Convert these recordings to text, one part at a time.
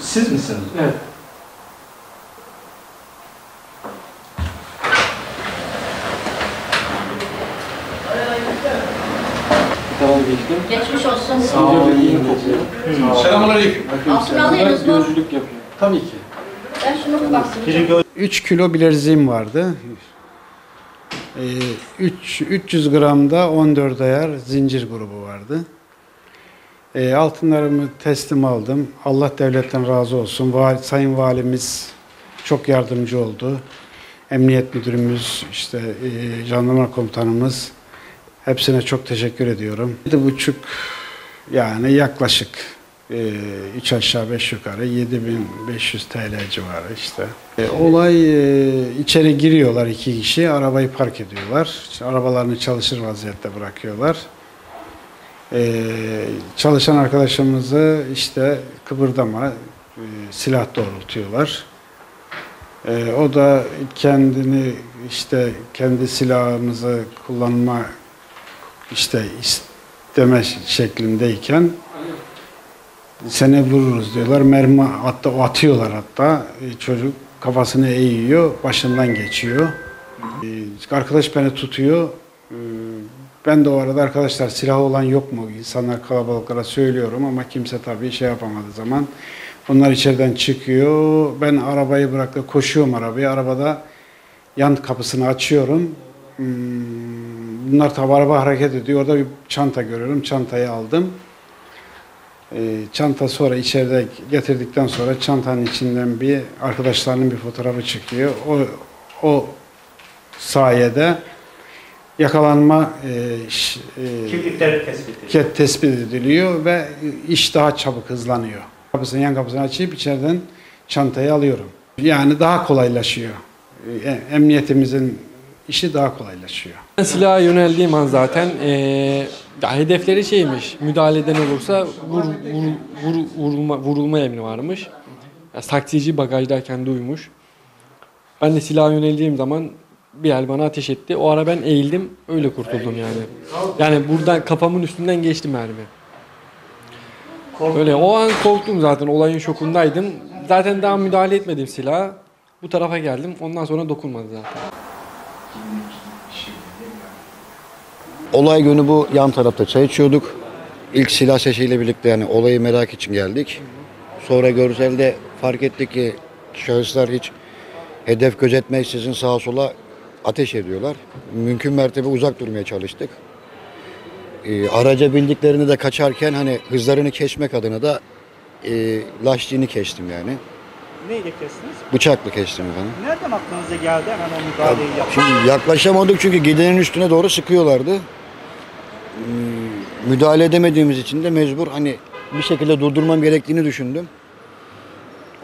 siz misiniz? Evet. Tamam geçtim. Geçmiş olsun. Sağ olun. iyi kokuyor. Selamünaleyküm. Mu? Gözlülük yapıyor. Tabii ki. Ben şunu baksın. 3 kilo bileziğim vardı. Ee, üç- 300 gramda 14 ayar zincir grubu vardı. Ee, altınlarımı teslim aldım. Allah devletten razı olsun. Val- Sayın Valimiz çok yardımcı oldu. Emniyet Müdürümüz, işte e, jandarma komutanımız hepsine çok teşekkür ediyorum. 7,5 yani yaklaşık 3 aşağı 5 yukarı 7500 TL civarı işte. E, olay e, içeri giriyorlar iki kişi, arabayı park ediyorlar. İşte arabalarını çalışır vaziyette bırakıyorlar. E, çalışan arkadaşımızı işte kıpırdama, e, silah doğrultuyorlar. E, o da kendini işte kendi silahımızı kullanma işte isteme şeklindeyken seni vururuz diyorlar. Mermi hatta atıyorlar hatta. E, Çocuk kafasını eğiyor, başından geçiyor. E, Arkadaş beni tutuyor. E, Ben de o arada arkadaşlar silah olan yok mu? İnsanlar kalabalıklara söylüyorum ama kimse tabii şey yapamadığı zaman. Onlar içeriden çıkıyor. Ben arabayı bıraktım, koşuyorum arabaya. Arabada yan kapısını açıyorum. Hmm, Bunlar tabi araba hareket ediyor. Orada bir çanta görüyorum. Çantayı aldım. Ee, çanta sonra içeride getirdikten sonra çantanın içinden bir arkadaşlarının bir fotoğrafı çıkıyor. O o sayede yakalanma e, ş- e, Kimlikleri tespit tespit ediliyor ve iş daha çabuk hızlanıyor. Kapısını yan kapısını açıp içeriden çantayı alıyorum. Yani daha kolaylaşıyor. E, Emniyetimizin işi daha kolaylaşıyor. Silaha yöneldiğim an zaten eee ya hedefleri şeymiş, müdahale eden olursa vur, vur, vur- vurulma, vurulma emri varmış. Ya, taksici bagajdayken duymuş. Ben de silaha yöneldiğim zaman bir el bana ateş etti. O ara ben eğildim, öyle kurtuldum yani. Yani buradan kafamın üstünden geçti mermi. Öyle o an korktum zaten, olayın şokundaydım. Zaten daha müdahale etmedim silaha. Bu tarafa geldim, ondan sonra dokunmadı zaten. Olay günü bu yan tarafta çay içiyorduk. İlk silah sesiyle birlikte yani olayı merak için geldik. Sonra görselde fark ettik ki şahıslar hiç hedef gözetmeksizin sağa sola ateş ediyorlar. Mümkün mertebe uzak durmaya çalıştık. Ee, araca bindiklerini de kaçarken hani hızlarını kesmek adına da e, laştiğini kestim yani. Neyle kestiniz? Bıçakla kestim efendim. Nereden aklınıza geldi hemen o müdahaleyi yapmak? Şimdi yaklaşamadık çünkü gidenin üstüne doğru sıkıyorlardı. Hmm, Müdahale edemediğimiz için de mecbur hani bir şekilde durdurmam gerektiğini düşündüm.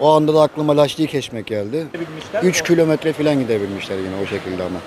O anda da aklıma lastiği kesmek geldi. Bilmişler. 3 kilometre falan gidebilmişler yine o şekilde ama.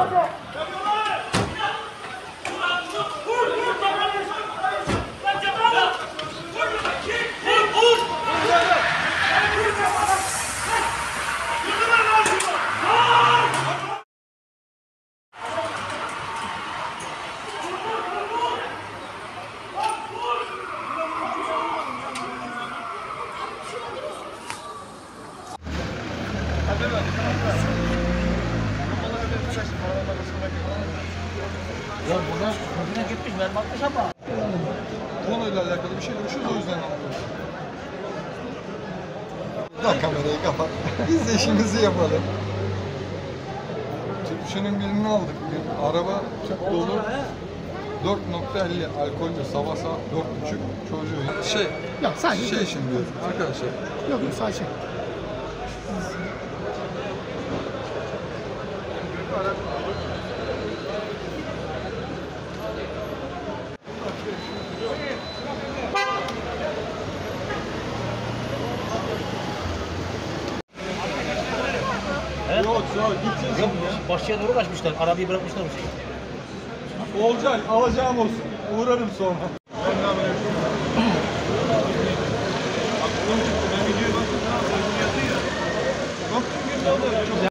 Okay. Konuyla alakalı bir şey demişiz o yüzden anlıyoruz. Da kamerayı kapat. Biz de işimizi yapalım. Tüpçünün birini aldık bugün. Araba tüp dolu. 4.50 alkollü sabah saat 4.30 çocuğu. Şey, Yok sadece şey için diyorum arkadaşlar. yok yok sadece. Yok yok. Başçıya doğru kaçmışlar. Arabayı bırakmışlar bu şeyi. Olcay alacağım olsun. Uğrarım sonra.